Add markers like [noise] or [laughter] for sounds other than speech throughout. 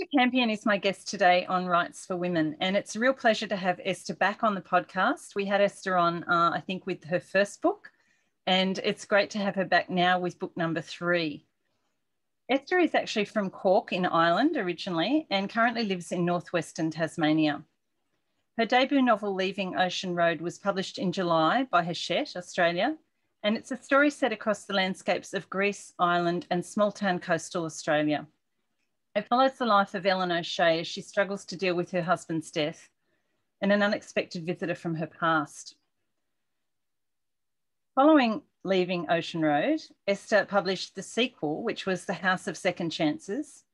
Esther Campion is my guest today on Writes for Women, and it's a real pleasure to have Esther back on the podcast. We had Esther on, uh, I think, with her first book, and it's great to have her back now with book number three. Esther is actually from Cork in Ireland originally and currently lives in northwestern Tasmania. Her debut novel, Leaving Ocean Road, was published in July by Hachette, Australia, and it's a story set across the landscapes of Greece, Ireland, and small town coastal Australia. It follows the life of Ellen O'Shea as she struggles to deal with her husband's death and an unexpected visitor from her past. Following leaving Ocean Road, Esther published the sequel, which was The House of Second Chances,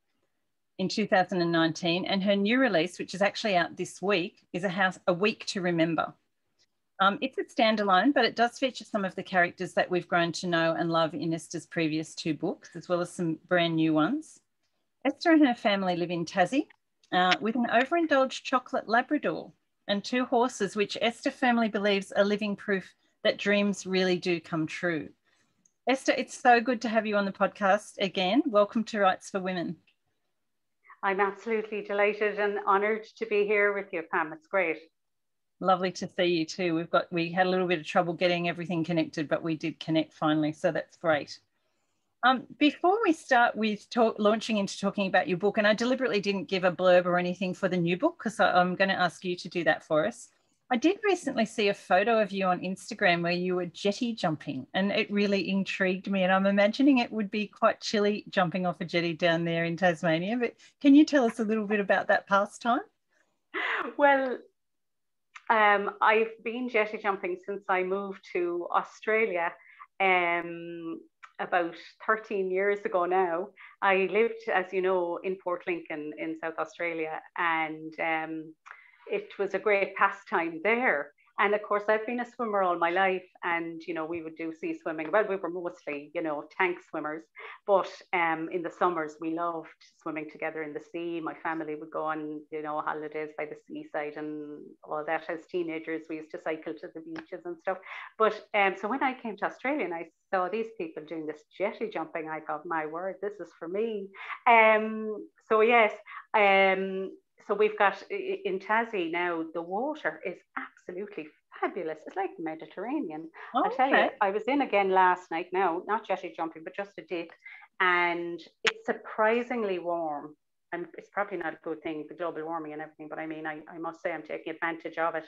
in 2019, and her new release, which is actually out this week, is a house a week to remember. Um, it's a standalone, but it does feature some of the characters that we've grown to know and love in Esther's previous two books, as well as some brand new ones. Esther and her family live in Tassie uh, with an overindulged chocolate Labrador and two horses, which Esther firmly believes are living proof that dreams really do come true. Esther, it's so good to have you on the podcast again. Welcome to Writes for Women. I'm absolutely delighted and honoured to be here with you, Pam. It's great. Lovely to see you too. We've got we had a little bit of trouble getting everything connected, but we did connect finally, so that's great. Um, before we start with talk, launching into talking about your book, and I deliberately didn't give a blurb or anything for the new book because I'm going to ask you to do that for us. I did recently see a photo of you on Instagram where you were jetty jumping, and it really intrigued me. And I'm imagining it would be quite chilly jumping off a jetty down there in Tasmania. But can you tell us a little bit about that pastime? Well, um, I've been jetty jumping since I moved to Australia um, about 13 years ago now. I lived, as you know, in Port Lincoln in South Australia, and um, it was a great pastime there. And of course, I've been a swimmer all my life, and you know, we would do sea swimming. Well, we were mostly, you know, tank swimmers, but um, in the summers, we loved swimming together in the sea. My family would go on, you know, holidays by the seaside and all that. As teenagers, we used to cycle to the beaches and stuff. But um, so when I came to Australia and I saw these people doing this jetty jumping, I thought, my word, this is for me. Um, so yes, um, so we've got in Tassie now, the water is absolutely fabulous. It's like Mediterranean. Oh, I tell you, I was in again last night now, not jetty jumping, but just a dip, and it's surprisingly warm and it's probably not a good thing, the global warming and everything, but I mean, I, I must say I'm taking advantage of it.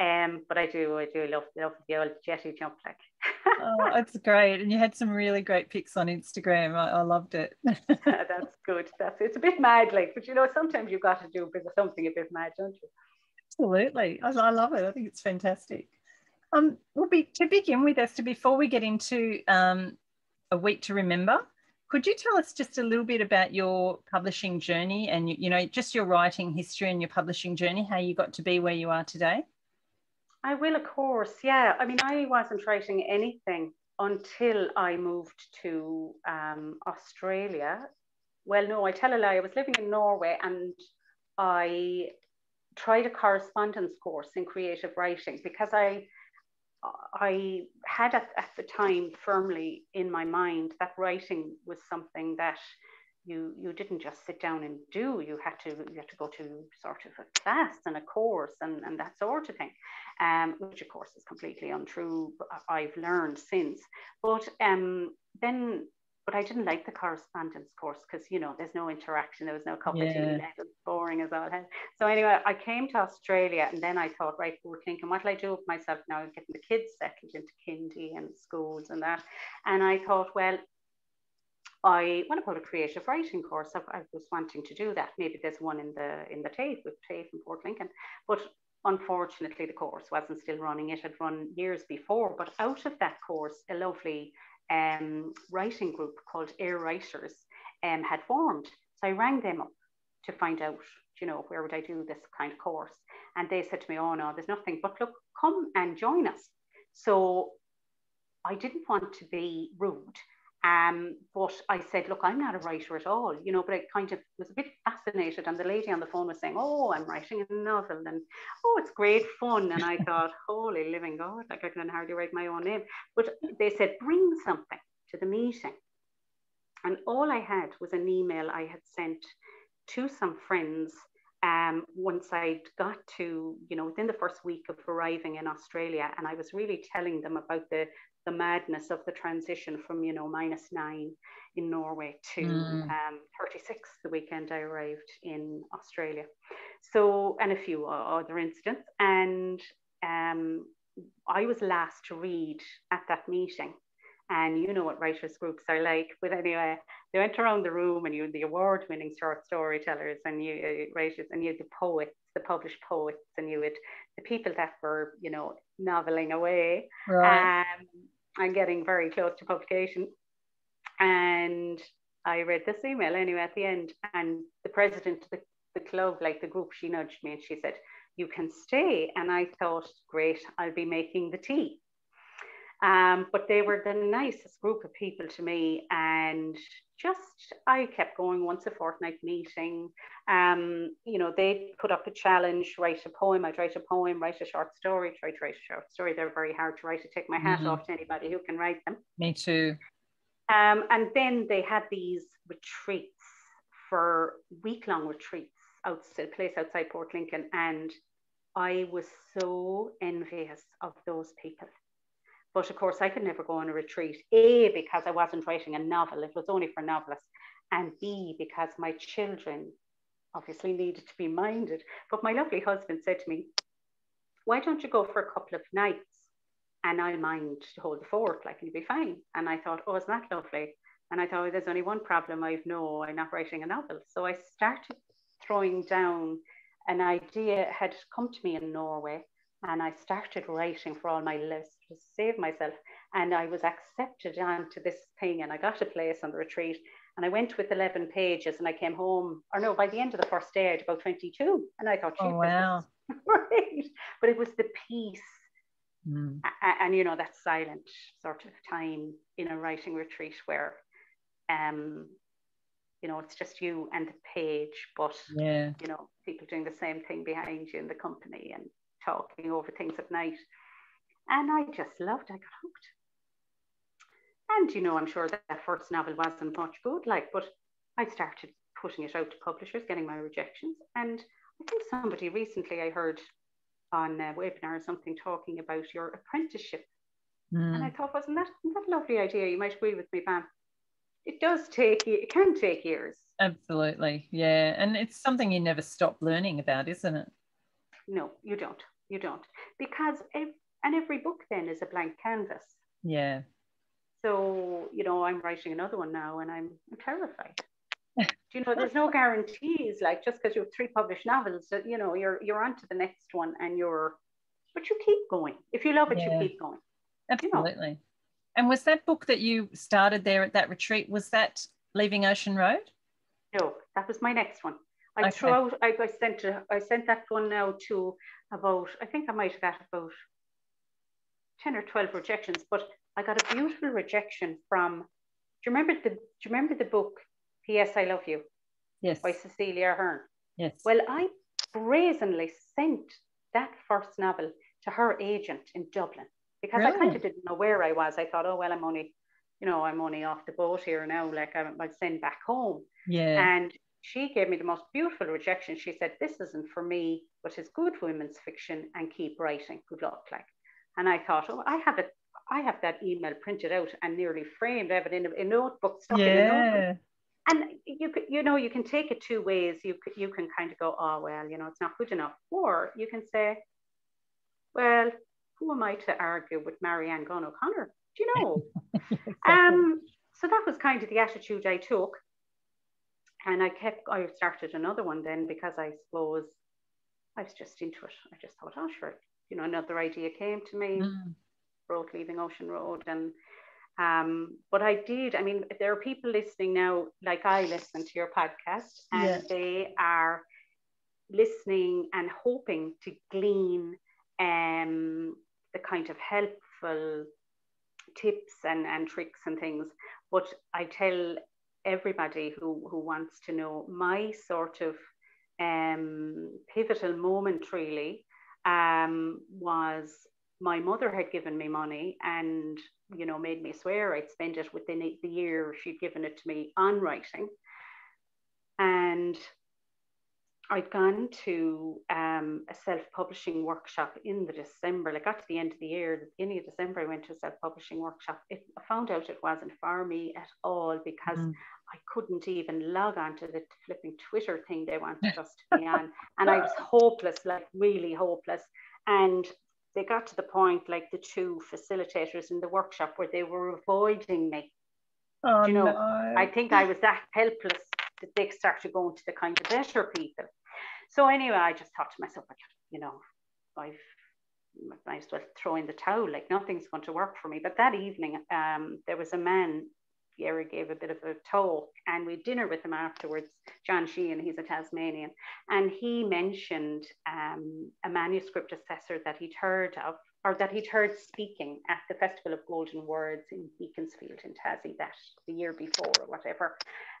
Um, but I do, I do love, love the old jetty jump like. [laughs] oh, that's great. And you had some really great pics on Instagram. I, I loved it. [laughs] that's good. That's, it's a bit mad like, but you know, sometimes you've got to do a bit of something a bit mad, don't you? Absolutely. I, I love it. I think it's fantastic. Um, we'll be, to begin with, Esther, before we get into um, a week to remember, could you tell us just a little bit about your publishing journey and you know just your writing history and your publishing journey, how you got to be where you are today? I will, of course. Yeah, I mean, I wasn't writing anything until I moved to um, Australia. Well, no, I tell a lie. I was living in Norway and I tried a correspondence course in creative writing because I I had at, at the time firmly in my mind that writing was something that you you didn't just sit down and do you had to you had to go to sort of a class and a course and, and that sort of thing um, which of course is completely untrue i've learned since but um, then but I didn't like the correspondence course because you know there's no interaction, there was no cup yeah. of tea, it was boring as all hell. So anyway, I came to Australia and then I thought, right, we're thinking, what will I do with myself now? Getting the kids settled into kindy and schools and that, and I thought, well. I want to put a creative writing course. I, I was wanting to do that. Maybe there's one in the in the TAFE with TAFE in Port Lincoln, but unfortunately the course wasn't still running. It had run years before, but out of that course, a lovely um, writing group called Eyre Writers um, had formed. So I rang them up to find out, you know, where would I do this kind of course? And they said to me, oh no, there's nothing, but look, come and join us. So I didn't want to be rude. Um, but I said, look, I'm not a writer at all, you know, but I kind of was a bit fascinated. And the lady on the phone was saying, oh, I'm writing a novel. And oh, it's great fun. And I [laughs] thought, holy living God, like I can hardly write my own name. But they said, bring something to the meeting. And all I had was an email I had sent to some friends um, once I'd got to, you know, within the first week of arriving in Australia, and I was really telling them about the the madness of the transition from, you know, minus nine in Norway to mm. um, 36 the weekend I arrived in Australia. So, and a few other incidents. And um, I was last to read at that meeting. And you know what writers groups are like. But anyway, they went around the room and you the award winning short storytellers and you uh, writers and you the poets, the published poets, and you had the people that were, you know, noveling away right. um, and getting very close to publication. And I read this email anyway at the end. And the president of the, the club, like the group, she nudged me and she said, You can stay. And I thought, Great, I'll be making the tea. Um, but they were the nicest group of people to me. And just, I kept going once a fortnight meeting. Um, you know, they put up a challenge, write a poem. I'd write a poem, write a short story, try to write a short story. They're very hard to write. I take my hat mm-hmm. off to anybody who can write them. Me too. Um, and then they had these retreats for week long retreats out a place outside Port Lincoln. And I was so envious of those people. But of course, I could never go on a retreat. A, because I wasn't writing a novel, it was only for novelists. And B, because my children obviously needed to be minded. But my lovely husband said to me, Why don't you go for a couple of nights and I'll mind to hold the fort, like you'll be fine. And I thought, Oh, isn't that lovely? And I thought, oh, There's only one problem I've no, I'm not writing a novel. So I started throwing down an idea had come to me in Norway and I started writing for all my lists to save myself. And I was accepted onto this thing, and I got a place on the retreat. And I went with 11 pages, and I came home, or no, by the end of the first day, I had about 22. And I thought, oh, wow. right. [laughs] But it was the peace. Mm. And, and, you know, that silent sort of time in a writing retreat where, um, you know, it's just you and the page, but, yeah. you know, people doing the same thing behind you in the company and talking over things at night. And I just loved, I got hooked. And you know, I'm sure that, that first novel wasn't much good, like, but I started putting it out to publishers, getting my rejections. And I think somebody recently I heard on a webinar or something talking about your apprenticeship. Mm. And I thought, wasn't that, wasn't that a lovely idea? You might agree with me, Pam. It does take, it can take years. Absolutely. Yeah. And it's something you never stop learning about, isn't it? No, you don't you don't. Because ev- and every book then is a blank canvas. Yeah. So you know i'm writing another one now and i'm, I'm terrified. [laughs] Do you know there's no guarantees like just because you have three published novels that you know you're you're on to the next one and you're but you keep going. If you love it yeah. you keep going. Absolutely you know? and was that book that you started there at that retreat was that leaving ocean road? No that was my next one. I okay. threw out, I, I sent a, I sent that one now to about, I think I might have got about 10 or 12 rejections, but I got a beautiful rejection from, do you remember the, do you remember the book, P.S. I Love You? Yes. By Cecilia Ahern. Yes. Well, I brazenly sent that first novel to her agent in Dublin because really? I kind of didn't know where I was. I thought, oh, well, I'm only, you know, I'm only off the boat here now. Like I'm, I'll send back home. Yeah. And she gave me the most beautiful rejection. She said, This isn't for me, but it's good women's fiction and keep writing. Good luck, like. And I thought, oh, I have it. I have that email printed out and nearly framed, I have it in a, a notebook, stuck yeah. in a notebook. And you you know, you can take it two ways. You you can kind of go, oh well, you know, it's not good enough, or you can say, well, who am I to argue with Marianne Gunn O'Connor? Do you know? [laughs] um, so that was kind of the attitude I took and I kept, I started another one then because I suppose I was just into it. I just thought, oh, sure, you know, another idea came to me, mm. wrote Leaving Ocean Road. And, um, but I did, I mean, there are people listening now, like I listen to your podcast, and yeah. they are listening and hoping to glean um, the kind of helpful tips and, and tricks and things. But I tell everybody who, who wants to know my sort of um, pivotal moment really um, was my mother had given me money and you know made me swear I'd spend it within the year she'd given it to me on writing. And I'd gone to um, a self-publishing workshop in the December. Like got to the end of the year, the beginning of December, I went to a self-publishing workshop. It, I found out it wasn't for me at all because mm. I couldn't even log on to the flipping Twitter thing they wanted [laughs] us to be on, and I was hopeless, like really hopeless. And they got to the point, like the two facilitators in the workshop, where they were avoiding me. Oh, you know, no. I think I was that helpless they started going to the kind of better people. So anyway, I just thought to myself, you know, I've might as well throw in the towel, like nothing's going to work for me. But that evening, um, there was a man, Gary gave a bit of a talk, and we had dinner with him afterwards, John Sheehan, he's a Tasmanian, and he mentioned um, a manuscript assessor that he'd heard of, or that he'd heard speaking at the Festival of Golden Words in Beaconsfield in Tassie that the year before or whatever.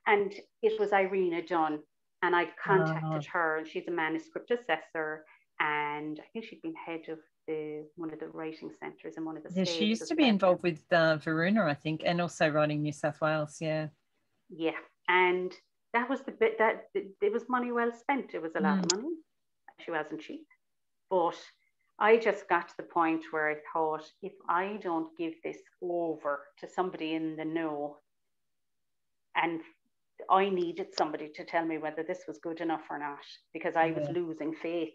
And it was Irina Dunn, and I contacted uh-huh. her. And she's a manuscript assessor, and I think she'd been head of the one of the writing centres in one of the. Yeah, she used to be involved with uh, Varuna, I think, and also writing New South Wales. Yeah. Yeah, and that was the bit that it was money well spent. It was a lot mm. of money. She wasn't cheap, but I just got to the point where I thought, if I don't give this over to somebody in the know and I needed somebody to tell me whether this was good enough or not because I was mm-hmm. losing faith.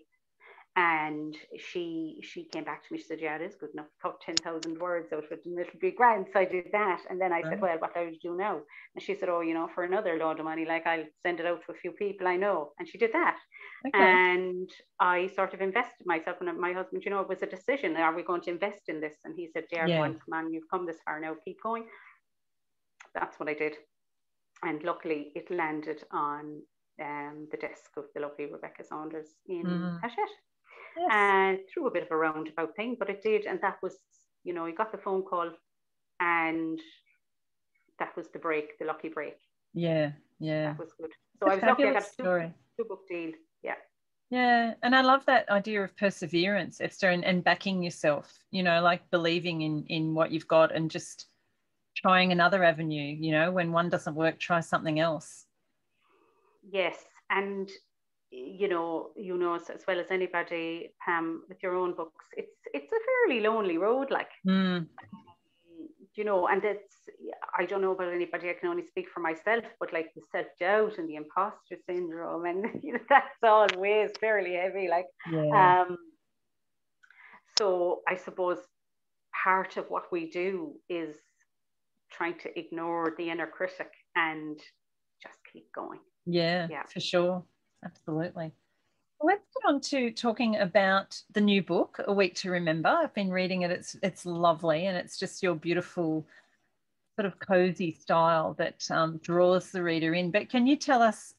And she she came back to me. She said, "Yeah, it is good enough. Cut ten thousand words out of it, and it'll be grand." So I did that, and then I said, "Well, what do I do now?" And she said, "Oh, you know, for another load of money, like I'll send it out to a few people I know." And she did that, okay. and I sort of invested myself. And my husband, you know, it was a decision: Are we going to invest in this? And he said, "Yeah, yeah. come on, you've come this far now. Keep going." That's what I did and luckily it landed on um, the desk of the lovely Rebecca Saunders in mm. Hachette. Yes. And through a bit of a roundabout thing, but it did, and that was, you know, he got the phone call, and that was the break, the lucky break. Yeah, yeah, that was good. So I was lucky. I got two, two book deal. Yeah. Yeah, and I love that idea of perseverance, Esther, and, and backing yourself. You know, like believing in in what you've got, and just trying another avenue you know when one doesn't work try something else yes and you know you know as, as well as anybody pam with your own books it's it's a fairly lonely road like mm. you know and it's i don't know about anybody i can only speak for myself but like the self-doubt and the imposter syndrome and [laughs] you know that's always fairly heavy like yeah. um so i suppose part of what we do is trying to ignore the inner critic and just keep going. Yeah, yeah. for sure. Absolutely. Let's get on to talking about the new book, A Week to Remember. I've been reading it. It's it's lovely, and it's just your beautiful, sort of cozy style that um, draws the reader in. But can you tell us,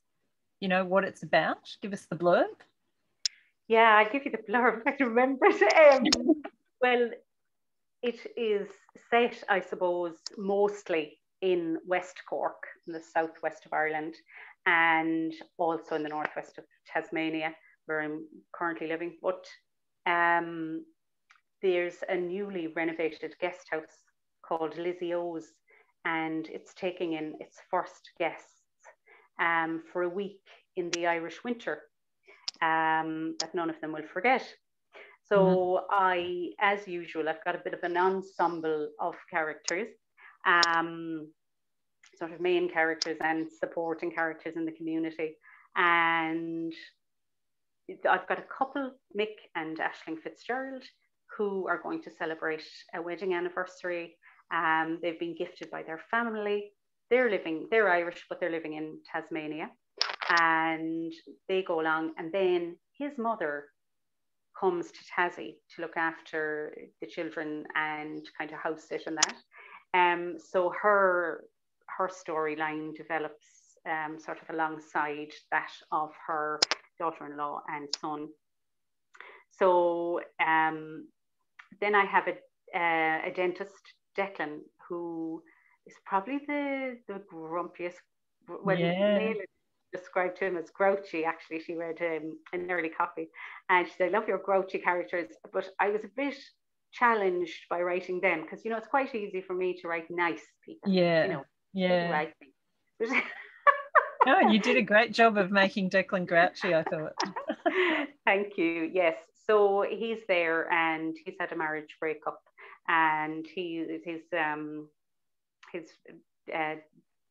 you know, what it's about? Give us the blurb. Yeah, I'll give you the blurb. if [laughs] I can remember it. Um, well, it is set, I suppose, mostly in West Cork, in the southwest of Ireland, and also in the northwest of Tasmania, where I'm currently living. But um, there's a newly renovated guest house called Lizzie O's, and it's taking in its first guests um, for a week in the Irish winter um, that none of them will forget. So mm-hmm. I, as usual, I've got a bit of an ensemble of characters, um, sort of main characters and supporting characters in the community. And I've got a couple, Mick and Ashling Fitzgerald, who are going to celebrate a wedding anniversary. Um, they've been gifted by their family. They're living, they're Irish, but they're living in Tasmania. And they go along. And then his mother comes to Tassie to look after the children and kind of house sit and that. Um, so her her storyline develops um, sort of alongside that of her daughter-in-law and son. So um, then I have a, uh, a dentist, Declan, who is probably the the grumpiest. Well, yeah described him as grouchy. Actually, she read um, an early copy, and she said, "I love your grouchy characters," but I was a bit challenged by writing them because you know it's quite easy for me to write nice people. Yeah, you know, yeah, right. [laughs] no, you did a great job of making Declan grouchy, I thought. [laughs] Thank you. Yes. So he's there and he's had a marriage breakup and he his um his uh,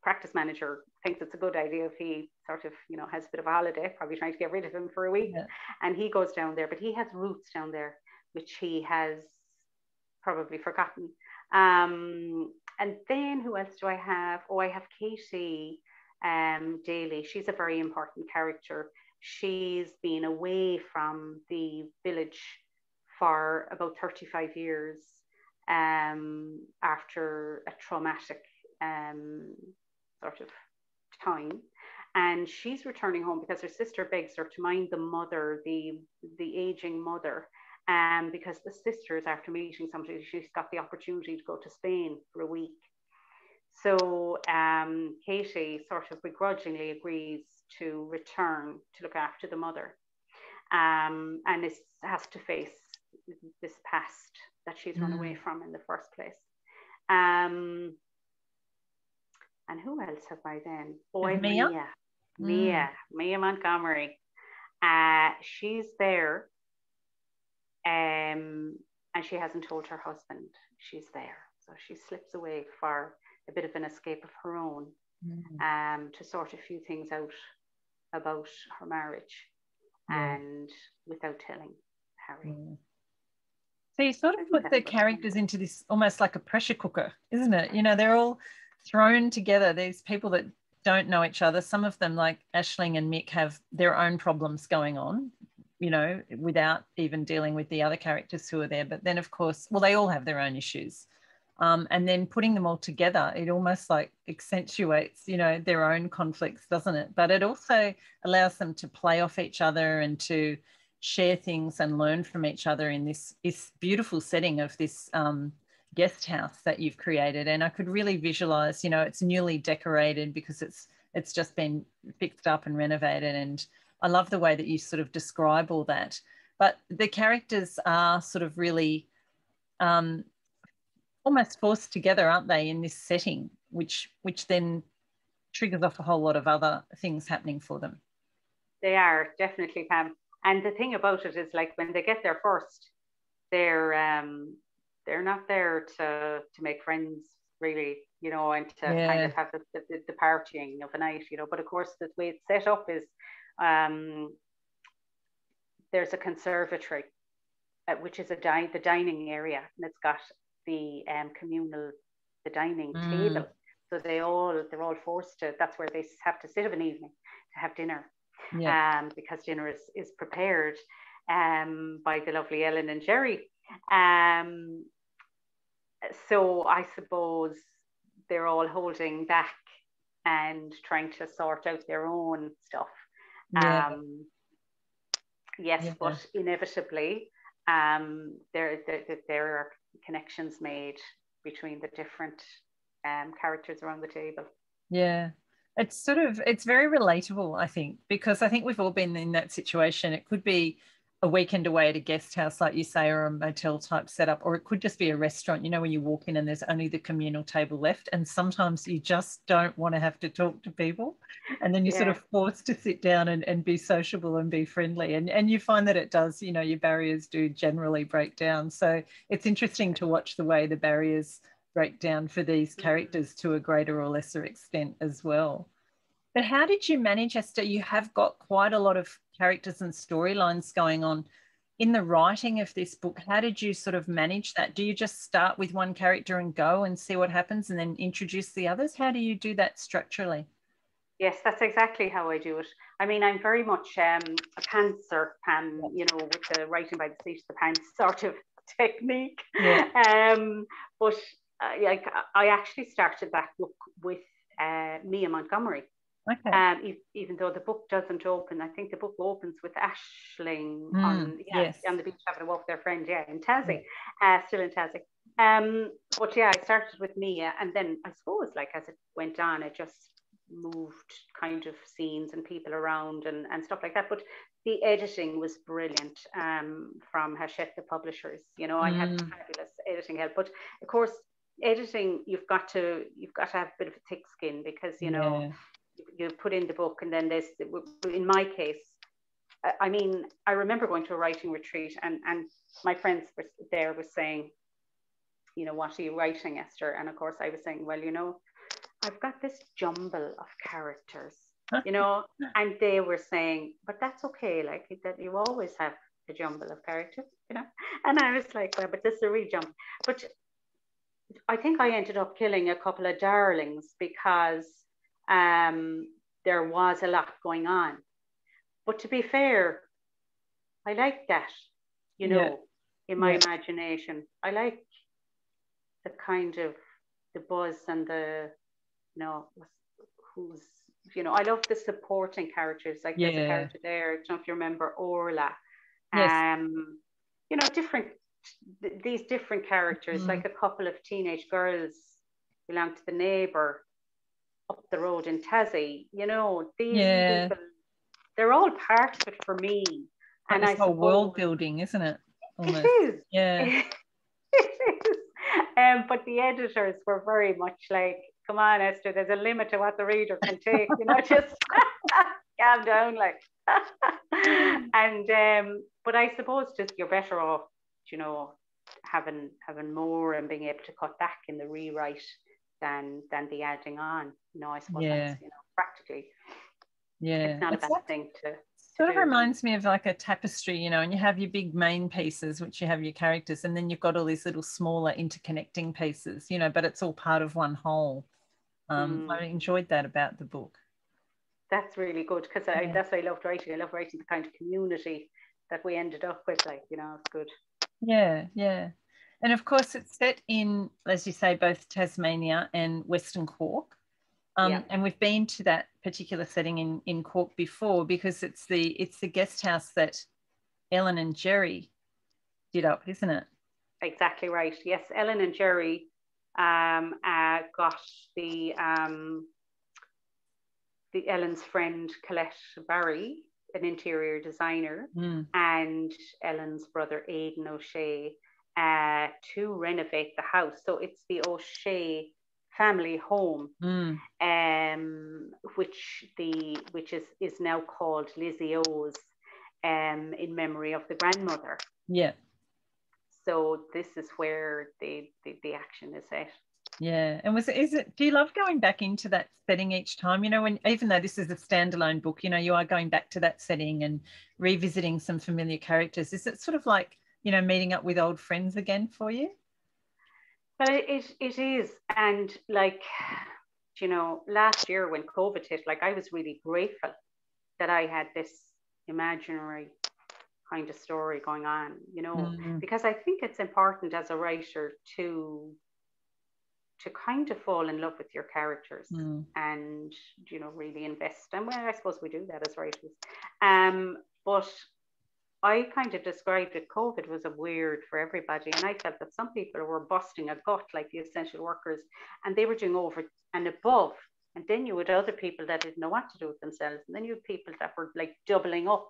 practice manager thinks it's a good idea if he sort of you know has a bit of a holiday probably trying to get rid of him for a week yeah. and he goes down there but he has roots down there which he has probably forgotten um, and then who else do i have oh i have katie um, daly she's a very important character she's been away from the village for about 35 years um, after a traumatic um, sort of time. And she's returning home because her sister begs her to mind the mother, the, the aging mother. Um, because the sisters, after meeting somebody, she's got the opportunity to go to Spain for a week. So um, Katie sort of begrudgingly agrees to return to look after the mother um, and is, has to face this past that she's mm. run away mm. from in the first place. Um, and who else have I then? Oh, Mia. Mia. Mm. Mia, Mia Montgomery. Uh, she's there, um, and she hasn't told her husband she's there. So she slips away for a bit of an escape of her own mm. um, to sort a few things out about her marriage yeah. and without telling Harry. Mm. So you sort of put the characters into this almost like a pressure cooker, isn't it? You know, they're all thrown together. These people that don't know each other. Some of them, like Ashling and Mick, have their own problems going on, you know, without even dealing with the other characters who are there. But then, of course, well, they all have their own issues. Um, and then putting them all together, it almost like accentuates, you know, their own conflicts, doesn't it? But it also allows them to play off each other and to share things and learn from each other in this, this beautiful setting of this um, guest house that you've created. And I could really visualize, you know, it's newly decorated because it's it's just been fixed up and renovated. And I love the way that you sort of describe all that. But the characters are sort of really um, almost forced together, aren't they, in this setting, which which then triggers off a whole lot of other things happening for them. They are definitely Pam. And the thing about it is like when they get there first, they're um they're not there to to make friends really, you know, and to yeah. kind of have the, the, the partying of a night, you know. But of course the way it's set up is um there's a conservatory, uh, which is a di- the dining area, and it's got the um, communal, the dining mm. table. So they all they're all forced to. That's where they have to sit of an evening to have dinner, yeah. um, because dinner is is prepared um, by the lovely Ellen and Jerry. Um, so I suppose they're all holding back and trying to sort out their own stuff. Yeah. Um, yes, yeah. but inevitably, um, there, there, there are connections made between the different um, characters around the table. Yeah. It's sort of it's very relatable, I think, because I think we've all been in that situation. It could be a weekend away at a guest house, like you say, or a motel type setup, or it could just be a restaurant, you know, when you walk in and there's only the communal table left. And sometimes you just don't want to have to talk to people. And then you're yeah. sort of forced to sit down and, and be sociable and be friendly. And, and you find that it does, you know, your barriers do generally break down. So it's interesting to watch the way the barriers break down for these mm-hmm. characters to a greater or lesser extent as well. But how did you manage, Esther? You have got quite a lot of characters and storylines going on in the writing of this book. How did you sort of manage that? Do you just start with one character and go and see what happens and then introduce the others? How do you do that structurally? Yes, that's exactly how I do it. I mean, I'm very much um, a pantser, pan, you know, with the writing by the seat of the pants [laughs] sort of technique. Yeah. Um, but uh, like, I actually started that book with uh, Mia Montgomery. Okay. Um, even though the book doesn't open, I think the book opens with Ashling mm, on yeah, yes. on the beach having a walk with their friend, yeah, in Tassie, uh, still in Tassie. Um, but yeah, I started with Mia, and then I suppose like as it went on, it just moved kind of scenes and people around and, and stuff like that. But the editing was brilliant um, from Hachette, the publishers. You know, I mm. had fabulous editing help, but of course, editing you've got to you've got to have a bit of a thick skin because you know. Yeah you put in the book, and then there's in my case, I mean, I remember going to a writing retreat, and and my friends were there was saying, you know, what are you writing, Esther? And of course, I was saying, well, you know, I've got this jumble of characters, you know, and they were saying, but that's okay, like that you always have a jumble of characters, you know. And I was like, well, but this is a re jump. But I think I ended up killing a couple of darlings because um, there was a lot going on. But to be fair, I like that, you know, yeah. in my yeah. imagination. I like the kind of the buzz and the, you know, who's, you know, I love the supporting characters. Like yeah. there's a character there, I don't know if you remember Orla. Yes. Um, you know, different these different characters, mm. like a couple of teenage girls belong to the neighbor up the road in Tassie. You know, these yeah. people, they're all part of it for me. And it's I suppose, world building, isn't it? Almost. It is. [laughs] Yeah. it is. Um, but the editors were very much like, come on, Esther, there's a limit to what the reader can take, you know, [laughs] just [laughs] calm down, like. and um, but I suppose just you're better off you know, having having more and being able to cut back in the rewrite than than the adding on. You know, I suppose yeah. that's you know practically. Yeah, it's not it's a bad thing to. Sort of reminds me of like a tapestry, you know, and you have your big main pieces, which you have your characters, and then you've got all these little smaller interconnecting pieces, you know, but it's all part of one whole. Um, mm. I enjoyed that about the book. That's really good because yeah. that's why I loved writing. I love writing the kind of community that we ended up with. Like, you know, it's good. Yeah, yeah. And of course, it's set in, as you say, both Tasmania and Western Cork. Um, yeah. And we've been to that particular setting in, in Cork before because it's the it's the guest house that Ellen and Jerry did up, isn't it? Exactly right. Yes, Ellen and Jerry um, uh, got the um, the Ellen's friend Colette Barry an interior designer, mm. and Ellen's brother Aidan O'Shea uh, to renovate the house. So it's the O'Shea family home, mm. um, which the which is is now called Lizzie O's, um, in memory of the grandmother. Yeah. So this is where the the, the action is set. Yeah. And was it, is it, do you love going back into that setting each time? You know, when, even though this is a standalone book, you know, you are going back to that setting and revisiting some familiar characters. Is it sort of like, you know, meeting up with old friends again for you? Well, it, it is. And like, you know, last year when COVID hit, like I was really grateful that I had this imaginary kind of story going on, you know, mm-hmm. because I think it's important as a writer to to kind of fall in love with your characters mm. and you know really invest and well i suppose we do that as writers um but i kind of described it covid was a weird for everybody and i felt that some people were busting a gut like the essential workers and they were doing over and above and then you had other people that didn't know what to do with themselves and then you had people that were like doubling up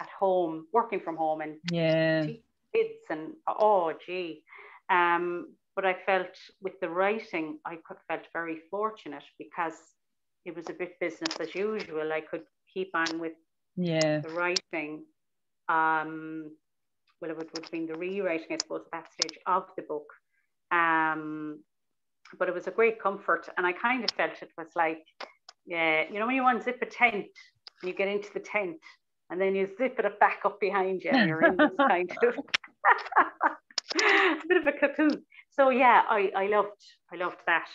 at home working from home and yeah kids and oh gee um but I felt with the writing, I felt very fortunate because it was a bit business as usual. I could keep on with yeah the writing. Um, well, it would, would have been the rewriting, I suppose, at that stage of the book. Um, but it was a great comfort, and I kind of felt it was like, yeah, you know, when you unzip a tent, and you get into the tent, and then you zip it back up behind you, and you're in this [laughs] kind of a [laughs] bit of a cocoon so yeah, I, I loved I loved that,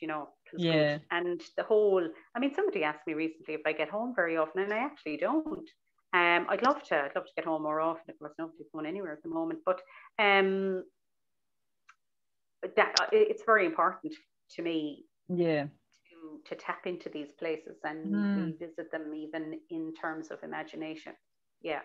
you know. Yeah. And the whole I mean somebody asked me recently if I get home very often and I actually don't. Um I'd love to, I'd love to get home more often. Of course nobody's going anywhere at the moment. But um that uh, it's very important to me yeah to, to tap into these places and mm. revisit them even in terms of imagination yeah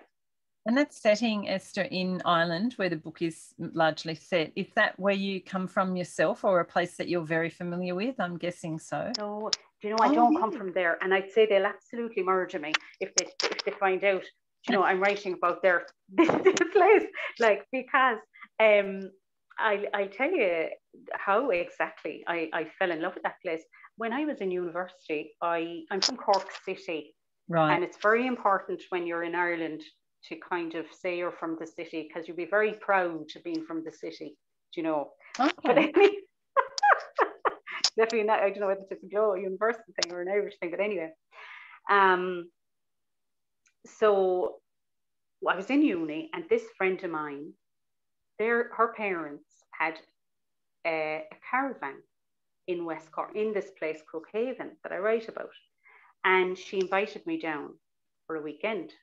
and that setting, Esther, in Ireland, where the book is largely set, is that where you come from yourself or a place that you're very familiar with? I'm guessing so. No, do you know, I oh, don't come from there. And I'd say they'll absolutely murder me if they, if they find out, you know, I'm writing about their [laughs] this, place. Like, because um, I, I'll tell you how exactly I, I fell in love with that place. when I was in university, I, I'm from Cork City. Right. And it's very important when you're in Ireland to kind of say you're from the city because you'll be very proud to being from the city, do you know? Okay. [laughs] But definitely not, I don't know whether it's a Glow university thing or an Irish thing, but anyway. Um, so I was in uni and this friend of mine, their her parents had a, a caravan in West Cork, in this place, Crookhaven, that I write about. And she invited me down for a weekend.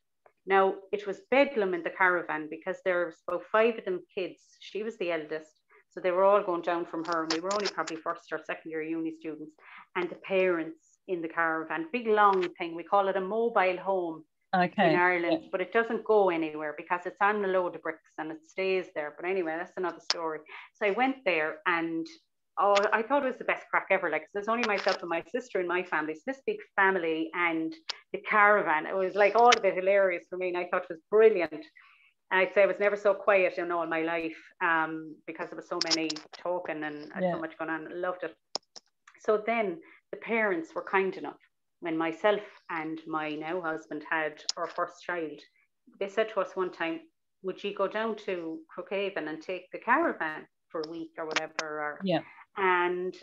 Now, it was bedlam in the caravan because there was about five of them kids. She was the eldest. So they were all going down from her. And we were only probably first or second year uni students. And the parents in the caravan, big long thing. We call it a mobile home okay. in Ireland, Yeah. but it doesn't go anywhere because it's on a load of bricks and it stays there. But anyway, that's another story. So I went there and oh, I thought it was the best crack ever. Like, there's only myself and my sister in my family. So this big family and the caravan, it was like all of it hilarious for me. And I thought it was brilliant. And I'd say I was never so quiet in all my life um, because there was so many talking and Yeah. so much going on. I loved it. So then the parents were kind enough when myself and my now husband had our first child. They said to us one time, Would you go down to Crookhaven and take the caravan for a week or whatever? Or, Yeah. And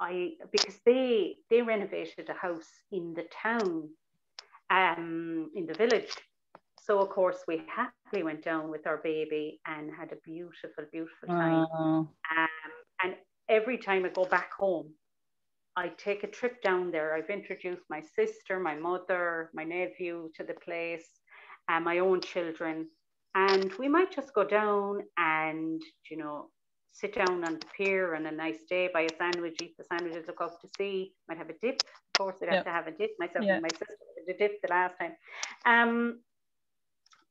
I, because they they renovated a house in the town, um, in the village. So of course we happily went down with our baby and had a beautiful, beautiful time. Um, and every time I go back home, I take a trip down there. I've introduced my sister, my mother, my nephew to the place, and my own children. And we might just go down and, you know, sit down on the pier on a nice day, buy a sandwich, eat the sandwiches, look out to sea, might have a dip. Of course, I'd have Yep. to have a dip. Myself Yeah. and my sister did a dip the last time. Um,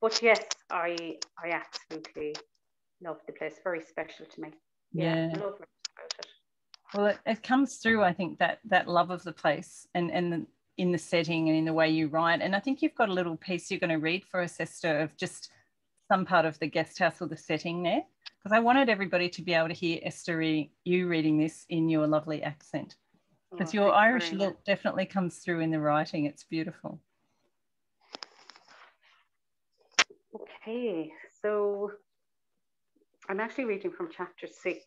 but yes, I I absolutely love the place. Very special to me. yeah. I love about it. Well, it, it comes through, I think, that that love of the place and and the, in the setting and in the way you write. And I think you've got a little piece you're going to read for us, Esther, of just some part of the guest house or the setting there, because I wanted everybody to be able to hear Esther, you reading this in your lovely accent, because Oh, your Irish look definitely comes through in the writing. It's beautiful. Okay, so I'm actually reading from chapter six.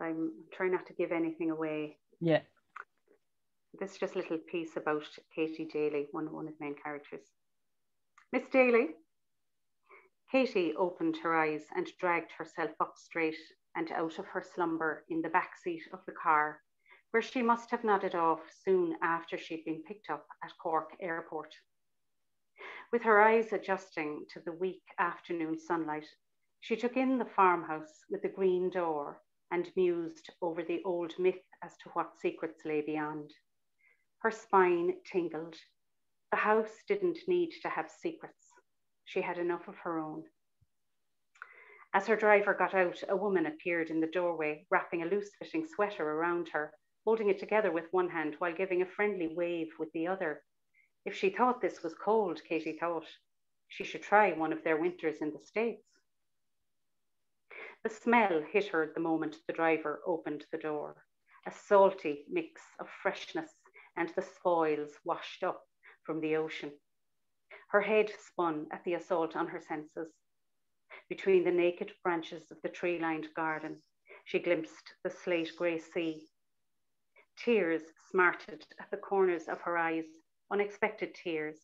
I'm trying not to give anything away. Yeah. This is just a little piece about Katie Daly, one, one of the main characters. Miss Daly. Katie opened her eyes and dragged herself up straight and out of her slumber in the back seat of the car, where she must have nodded off soon after she'd been picked up at Cork Airport. With her eyes adjusting to the weak afternoon sunlight, she took in the farmhouse with the green door and mused over the old myth as to what secrets lay beyond. Her spine tingled. The house didn't need to have secrets. She had enough of her own. As her driver got out, a woman appeared in the doorway, wrapping a loose fitting sweater around her, holding it together with one hand while giving a friendly wave with the other. If she thought this was cold, Katie thought, she should try one of their winters in the States. The smell hit her the moment the driver opened the door, a salty mix of freshness and the spoils washed up from the ocean. Her head spun at the assault on her senses. Between the naked branches of the tree lined garden, she glimpsed the slate grey sea. Tears smarted at the corners of her eyes, unexpected tears.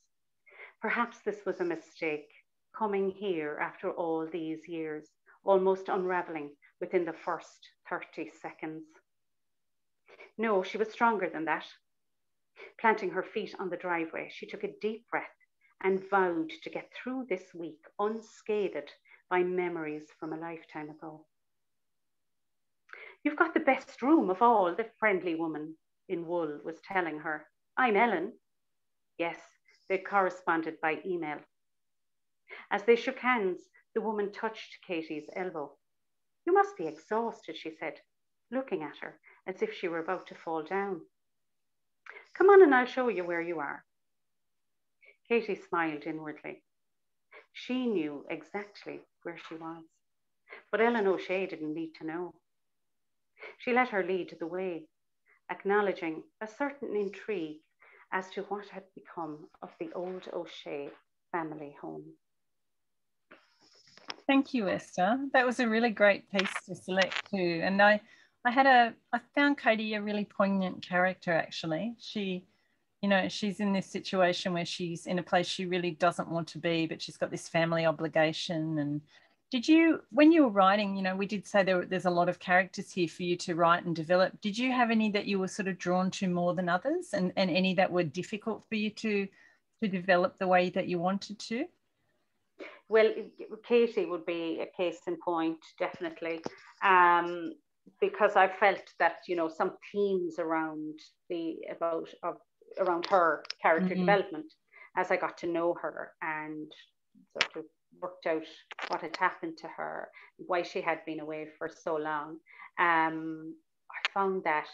Perhaps this was a mistake, coming here after all these years, almost unraveling within the first 30 seconds. No, she was stronger than that. Planting her feet on the driveway, she took a deep breath and vowed to get through this week unscathed by memories from a lifetime ago. You've got the best room of all, the friendly woman in wool was telling her. I'm Ellen. Yes, they corresponded by email. As they shook hands, the woman touched Katie's elbow. You must be exhausted, she said, looking at her as if she were about to fall down. Come on and I'll show you where you are. Katie smiled inwardly. She knew exactly where she was, but Ellen O'Shea didn't need to know. She let her lead the way. acknowledging a certain intrigue as to what had become of the old O'Shea family home. Thank you, Esther. That was a really great piece to select too. And I, I had a, I found Katie a really poignant character actually. She, you know, she's in this situation where she's in a place she really doesn't want to be, but she's got this family obligation. And did you, when you were writing, you know, we did say there, there's a lot of characters here for you to write and develop. Did you have any that you were sort of drawn to more than others and, and any that were difficult for you to, to develop the way that you wanted to? Well, Katie would be a case in point, definitely, um, because I felt that you know some themes around the about of around her character mm-hmm. development as I got to know her and sort of worked out what had happened to her, why she had been away for so long. Um, I found that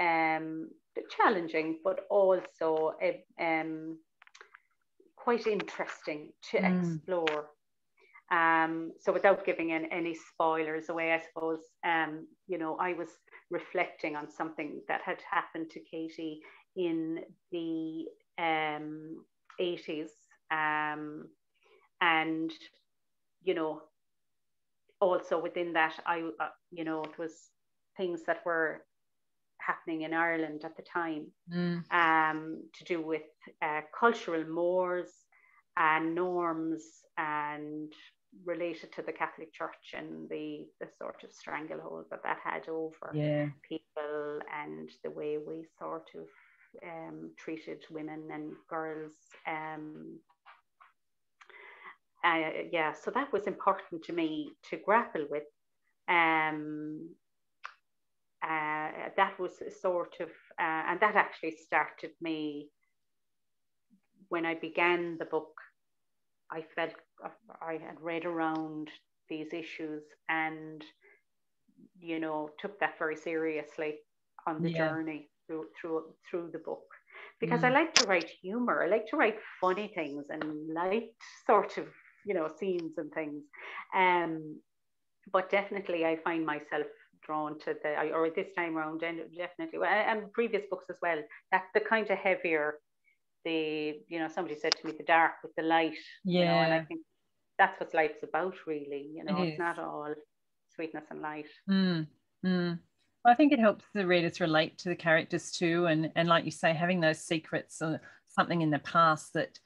um, challenging, but also um, quite interesting to mm. explore. Um, so without giving in any spoilers away, I suppose, um, you know, I was reflecting on something that had happened to Katie in the um, 80s. Um, and, you know, also within that, I, uh, you know, it was things that were happening in Ireland at the time mm. um, to do with uh, cultural mores and norms and related to the Catholic Church and the, the sort of stranglehold that that had over yeah. people and the way we sort of um, treated women and girls. Um, uh, yeah, so that was important to me to grapple with. Um, uh, that was sort of, uh, and that actually started me when I began the book. I felt I had read around these issues and, you know, took that very seriously on the yeah. journey through through through the book because mm. I like to write humor. I like to write funny things and light sort of you know scenes and things. Um, but definitely, I find myself drawn to the or this time around definitely and previous books as well that the kind of heavier the you know somebody said to me the dark with the light yeah you know, and i think that's what life's about really you know it it's not all sweetness and light mm, mm. Well, I think it helps the readers relate to the characters too, and and like you say, having those secrets or something in the past that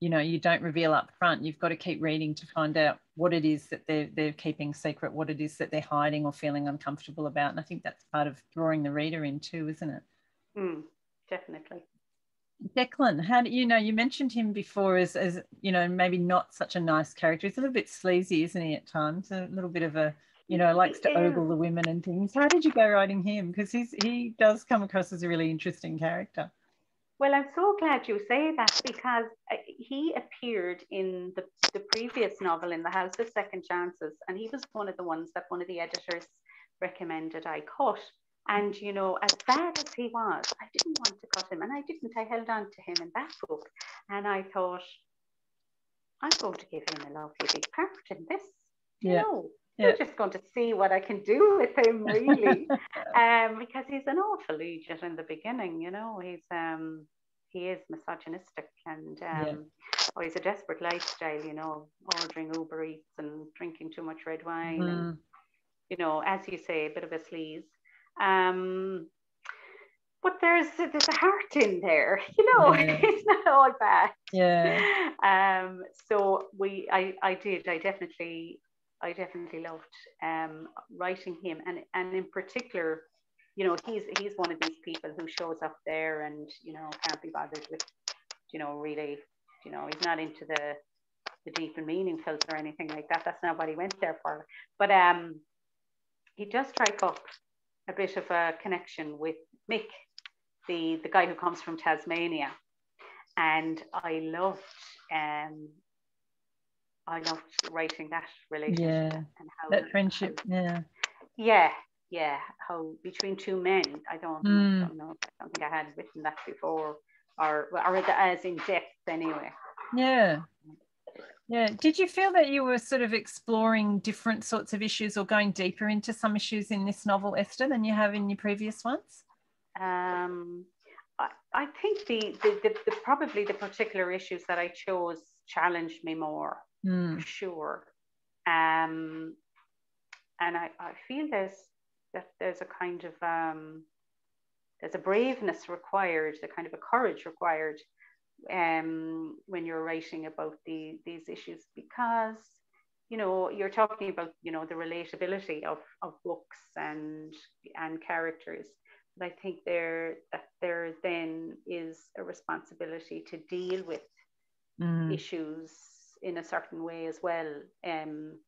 you know you don't reveal up front you've got to keep reading to find out what it is that they're, they're keeping secret what it is that they're hiding or feeling uncomfortable about and i think that's part of drawing the reader in too isn't it mm, definitely Declan, how do you know you mentioned him before as, as you know maybe not such a nice character. He's a little bit sleazy, isn't he? At times, a little bit of a you know likes to ogle the women and things. How did you go writing him? Because he's he does come across as a really interesting character. Well, I'm so glad you say that because uh, he appeared in the, the previous novel, In the House of Second Chances, and he was one of the ones that one of the editors recommended I cut. And, you know, as bad as he was, I didn't want to cut him, and I didn't. I held on to him in that book. And I thought, I'm going to give him a lovely big part in this. You yeah. know, yeah. I'm just going to see what I can do with him, really, [laughs] um, because he's an awful idiot in the beginning. You know, he's um, he is misogynistic and um, yeah. oh, he's a desperate lifestyle. You know, ordering Uber Eats and drinking too much red wine, mm. and mm-hmm. you know, as you say, a bit of a sleaze. Um, but there's there's a heart in there, [laughs] you know. Yeah. [laughs] it's not all bad. Yeah. Um. So we, I, I did. I definitely I definitely loved um, writing him, and and in particular, you know, he's he's one of these people who shows up there and you know can't be bothered with, you know, really, you know, he's not into the the deep and meaningful or anything like that. That's not what he went there for. But um, he does strike up a bit of a connection with Mick, the the guy who comes from Tasmania, and I loved um I loved writing that relationship yeah. and how that friendship. How, yeah. Yeah, yeah. How between two men, I don't, mm. Don't know. I don't think I had written that before, or or as in depth anyway. Yeah. Yeah. Did you feel that you were sort of exploring different sorts of issues or going deeper into some issues in this novel, Esther, than you have in your previous ones? um, I, I think the, the, the, the, probably the particular issues that I chose challenged me more, mm. for sure. Um, and I, I feel there's that there's a kind of um, there's a braveness required, a kind of a courage required um, when you're writing about the, these issues because you know you're talking about you know the relatability of, of books and and characters but i think there that there then is a responsibility to deal with mm. issues in a certain way as well um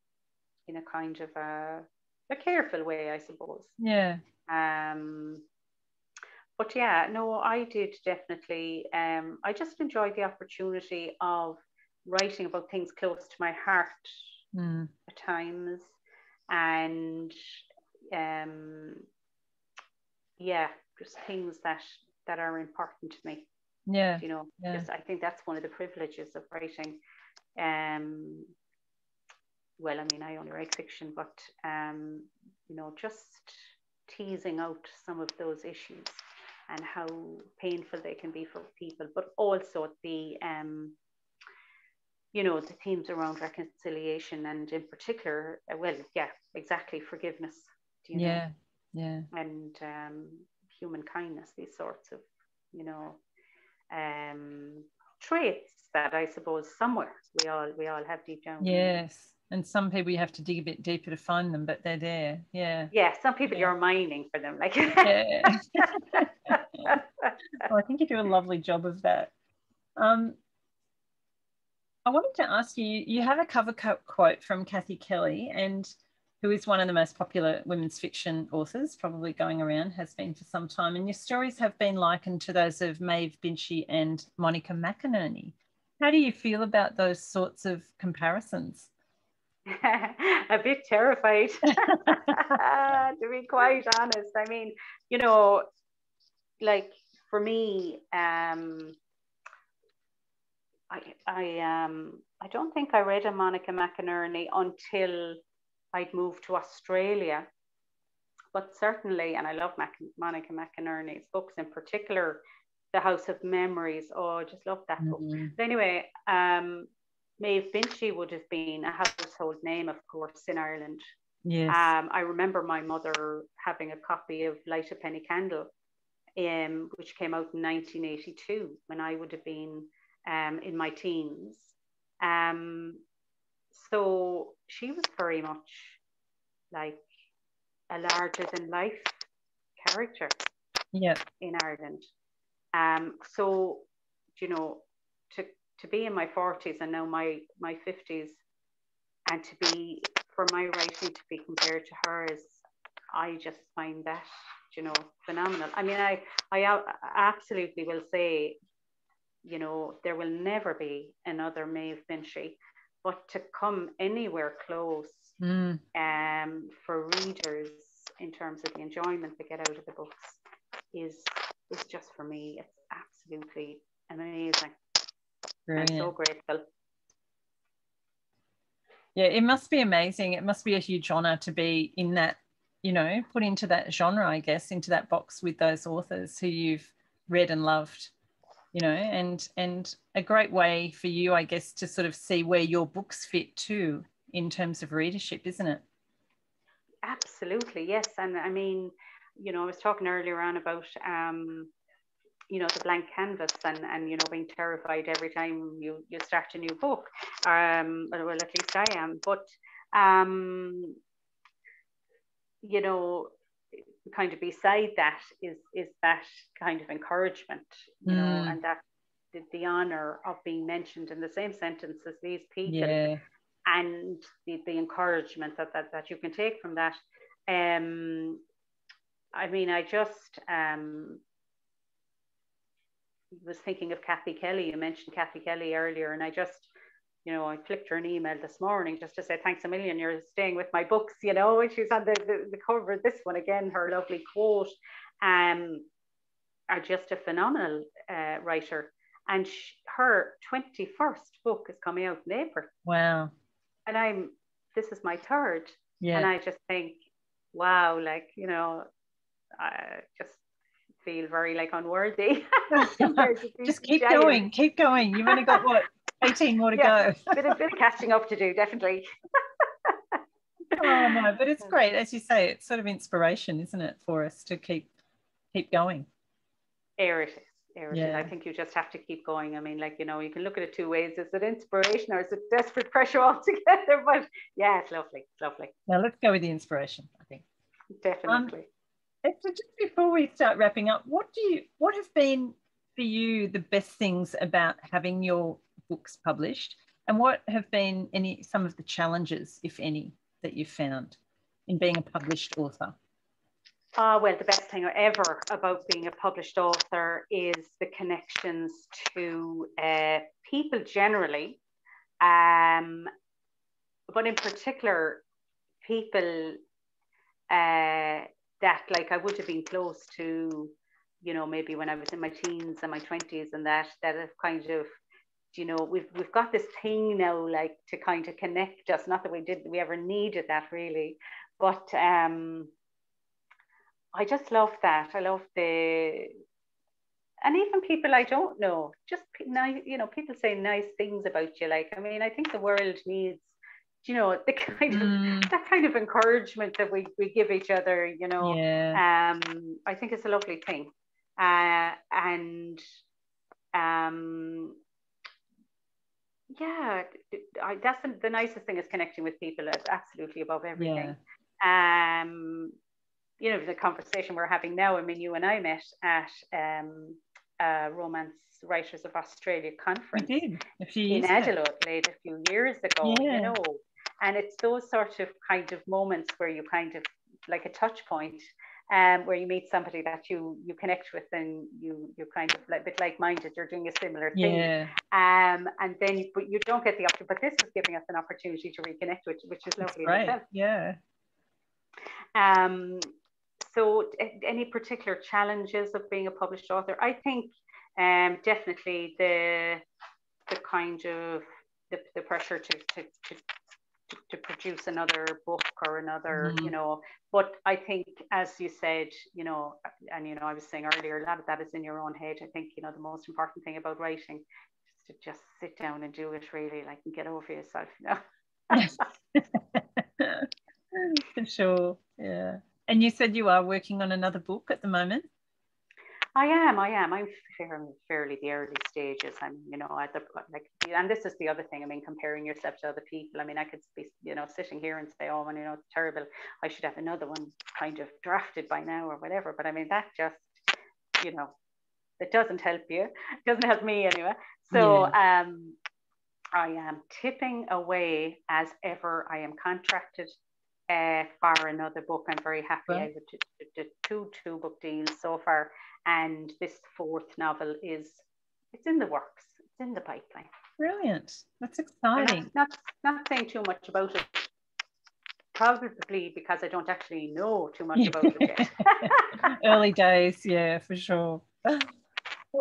in a kind of a, a careful way i suppose yeah um but yeah, no, I did definitely. Um, I just enjoyed the opportunity of writing about things close to my heart mm. at times, and um, yeah, just things that that are important to me. Yeah, you know, yeah. just I think that's one of the privileges of writing. Um, well, I mean, I only write fiction, but um, you know, just teasing out some of those issues and how painful they can be for people, but also the um, you know the themes around reconciliation and in particular, uh, well, yeah, exactly forgiveness. You know? yeah, yeah, and um, human kindness. These sorts of you know um, traits that I suppose somewhere we all we all have deep down. Yes. And some people you have to dig a bit deeper to find them, but they're there. Yeah. Yeah. Some people yeah. you're mining for them. Like yeah. [laughs] well, I think you do a lovely job of that. Um, I wanted to ask you, you have a cover quote from Cathy Kelly, and who is one of the most popular women's fiction authors, probably going around, has been for some time. And your stories have been likened to those of Maeve Binchy and Monica McInerney. How do you feel about those sorts of comparisons? [laughs] a bit terrified, [laughs] to be quite honest. I mean, you know, like for me, um, I I um I don't think I read a Monica McInerney until I'd moved to Australia. But certainly, and I love Mac- Monica McInerney's books in particular, The House of Memories. Oh, I just love that mm-hmm. book. But anyway, um, Maeve Binchy would have been a household name, of course, in Ireland. Yes. Um, I remember my mother having a copy of Light a Penny Candle um, which came out in 1982 when I would have been um, in my teens. Um, so she was very much like a larger than life character yeah. in Ireland. Um, so, you know, to, to be in my 40s and now my, my 50s and to be, for my writing to be compared to hers, I just find that you know, phenomenal. I mean, I, I absolutely will say, you know, there will never be another Maeve Binchy, but to come anywhere close mm. um, for readers in terms of the enjoyment they get out of the books is is just for me, it's absolutely amazing. Brilliant. I'm so grateful. Yeah, it must be amazing. It must be a huge honor to be in that you know, put into that genre, I guess, into that box with those authors who you've read and loved, you know, and and a great way for you, I guess, to sort of see where your books fit too in terms of readership, isn't it? Absolutely, yes. And I mean, you know, I was talking earlier on about um, you know, the blank canvas and, and you know, being terrified every time you, you start a new book. Um, well, at least I am. But um, you know, kind of beside that is is that kind of encouragement, you mm. know, and that the, the honor of being mentioned in the same sentence as these people, yeah. and the, the encouragement that, that that you can take from that. Um, I mean, I just um was thinking of Cathy Kelly. You mentioned Cathy Kelly earlier, and I just you know, I flicked her an email this morning just to say thanks a million. You're staying with my books, you know. And she's on the, the, the cover of this one again. Her lovely quote, um, are just a phenomenal uh, writer. And she, her twenty first book is coming out in April. Wow! And I'm this is my third. Yeah. And I just think, wow, like you know, I just feel very like unworthy. [laughs] [laughs] Just keep going, keep going. You've only got what 18 more to yeah, go. bit, of, bit of catching up to do, definitely. [laughs] oh no, but it's great. As you say, it's sort of inspiration, isn't it, for us to keep keep going. There it is. There yeah. I think you just have to keep going. I mean, like, you know, you can look at it two ways. Is it inspiration or is it desperate pressure [laughs] altogether? But yeah, it's lovely. It's lovely. Now let's go with the inspiration, I think. Definitely. Um, just before we start wrapping up, what do you what have been for you the best things about having your books published? And what have been any some of the challenges, if any, that you've found in being a published author? Uh, well, the best thing ever about being a published author is the connections to uh, people generally, um, but in particular, people uh, that like I would have been close to, you know, maybe when I was in my teens and my twenties, and that that have kind of you know we've we've got this thing now like to kind of connect us not that we did we ever needed that really but um I just love that. I love the, and even people I don't know, just nice, you know, people say nice things about you. Like, I mean, I think the world needs, you know, [laughs] the kind of mm. that kind of encouragement that we, we give each other. You know, yeah. um, I think it's a lovely thing, uh, and um, yeah, I, that's the, the nicest thing is connecting with people. It's Absolutely above everything. Yeah. Um, you know, the conversation we're having now. I mean, you and I met at um, uh, Romance Writers of Australia conference in Adelaide a few years ago, yeah. you know. And it's those sort of kind of moments where you kind of like a touch point um, where you meet somebody that you you connect with and you you're kind of like a bit like minded you're doing a similar thing. Yeah. um and then you, but you don't get the option but this is giving us an opportunity to reconnect which which is lovely right. yeah. Um so any particular challenges of being a published author? I think um, definitely the the kind of the, the pressure to, to, to, to produce another book or another mm-hmm. you know. But i think as you said you know and you know i was saying earlier a lot of that is in your own head. I think you know the most important thing about writing is to just sit down and do it really like and get over yourself you know. [laughs] For sure yeah. And you said you are working on another book at the moment. I am, I am. I'm fairly, fairly the early stages. I'm, you know, at the like, and this is the other thing. I mean, comparing yourself to other people. I mean, I could be, you know, sitting here and say, oh, and you know, it's terrible. I should have another one kind of drafted by now or whatever. But I mean, that just, you know, it doesn't help you. It doesn't help me anyway. So, yeah. um, I am tipping away as ever. I am contracted uh, for another book. I'm very happy. Right. I did two two book deals so far, and this fourth novel is it's in the works. It's in the pipeline. Brilliant. That's exciting. Not, not not saying too much about it. Probably because I don't actually know too much [laughs] about it yet. [laughs] Early days, yeah, for sure. [laughs]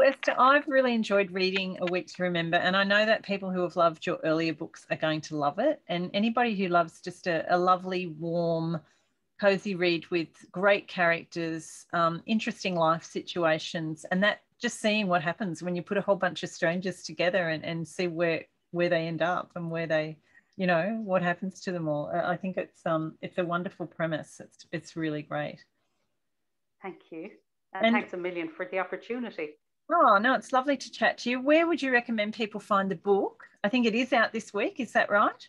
Esther, I've really enjoyed reading A Week to Remember, and I know that people who have loved your earlier books are going to love it. And anybody who loves just a, a lovely, warm, cozy read with great characters, um, interesting life situations, and that just seeing what happens when you put a whole bunch of strangers together and, and see where where they end up and where they, you know, what happens to them all. I think it's um it's a wonderful premise. It's it's really great. Thank you. And, and thanks a million for the opportunity. Oh, no, it's lovely to chat to you. Where would you recommend people find the book? I think it is out this week. Is that right?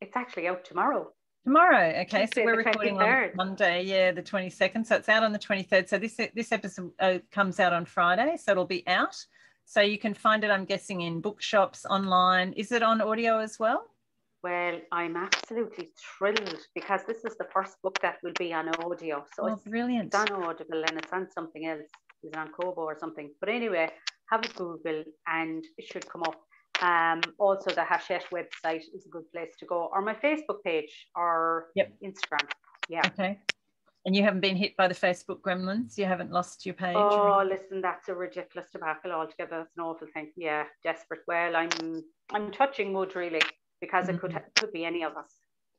It's actually out tomorrow. Tomorrow, okay. So we're recording 23rd. on Monday, yeah, the 22nd. So it's out on the 23rd. So this this episode uh, comes out on Friday, so it'll be out. So you can find it, I'm guessing, in bookshops, online. Is it on audio as well? Well, I'm absolutely thrilled because this is the first book that will be on audio. So oh, it's, brilliant. it's on Audible and it's on something else is on Kobo or something. But anyway, have a Google and it should come up. Um, also, the Hachette website is a good place to go, or my Facebook page, or yep. Instagram. Yeah. Okay. And you haven't been hit by the Facebook gremlins? You haven't lost your page? Oh, listen, that's a ridiculous debacle altogether. That's an awful thing. Yeah, desperate. Well, I'm I'm touching wood really because mm-hmm. it could mm-hmm. could be any of us.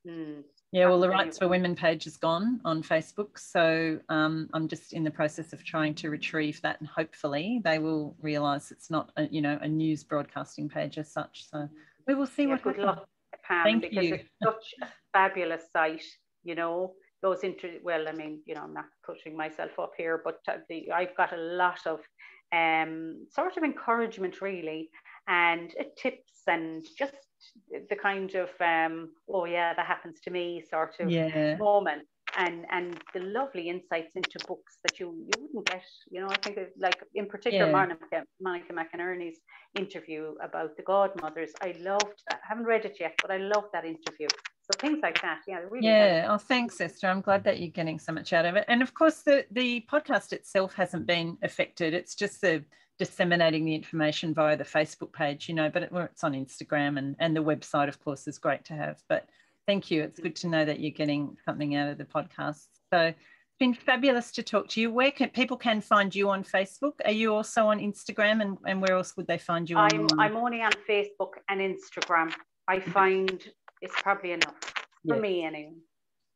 Mm. Yeah, well, the Writes for Women page is gone on Facebook. So um, I'm just in the process of trying to retrieve that. And hopefully they will realise it's not, a, you know, a news broadcasting page as such. So we will see yeah, what good happens. luck, Pam, Thank because you. it's such a fabulous site, you know. those into well, I mean, you know, I'm not putting myself up here, but uh, the, I've got a lot of um, sort of encouragement, really, and uh, tips and just the kind of um, oh yeah that happens to me sort of Yeah. moment and and the lovely insights into books that you you wouldn't get you know i think like in particular Yeah. monica monica mcinerney's interview about the godmothers i loved that I haven't read it yet but i love that interview so things like that yeah really Yeah. Oh, thanks, Esther. I'm glad that you're getting so much out of it. And of course, the, the podcast itself hasn't been affected. It's just the disseminating the information via the Facebook page, you know, but it, it's on Instagram and, and the website, of course, is great to have. But thank you. It's good to know that you're getting something out of the podcast. So it's been fabulous to talk to you. Where can people can find you on Facebook? Are you also on Instagram and, and where else would they find you? I'm? I'm only on facebook and instagram i find it's probably enough for Yeah. me anyway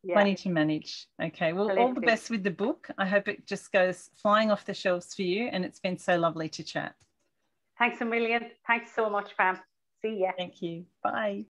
yeah Plenty to manage. Okay. Well, all the best with the book. I hope it just goes flying off the shelves for you. And it's been so lovely to chat. thanks a million thanks so much pam see ya Thank you. Bye.